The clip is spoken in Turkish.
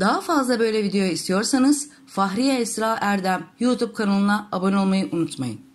Daha fazla böyle video istiyorsanız Fahriye Esra Erdem YouTube kanalına abone olmayı unutmayın.